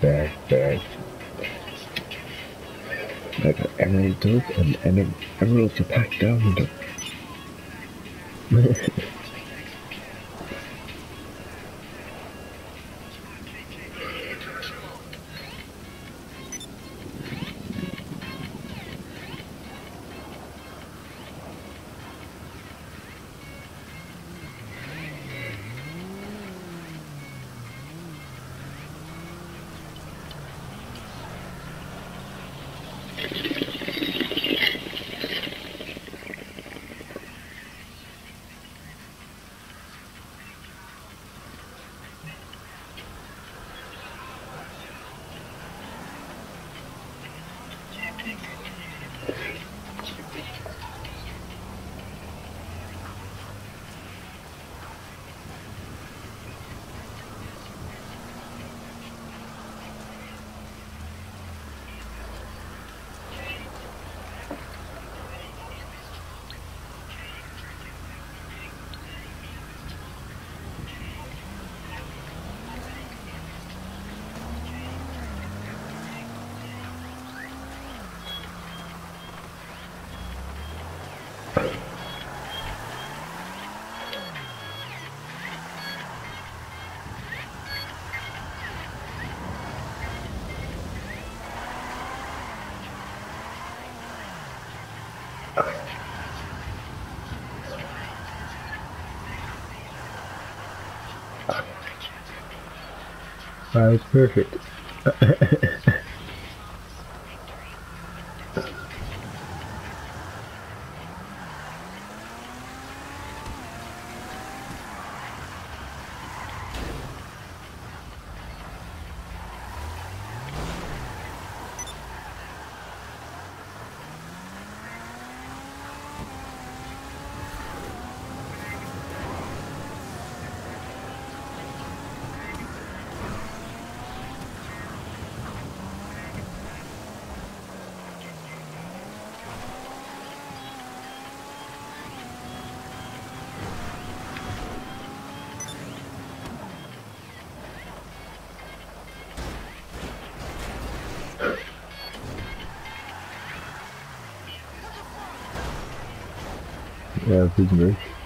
bad, bad. Like an emerald dog and emerald to pack down the That was perfect. Yeah, Break.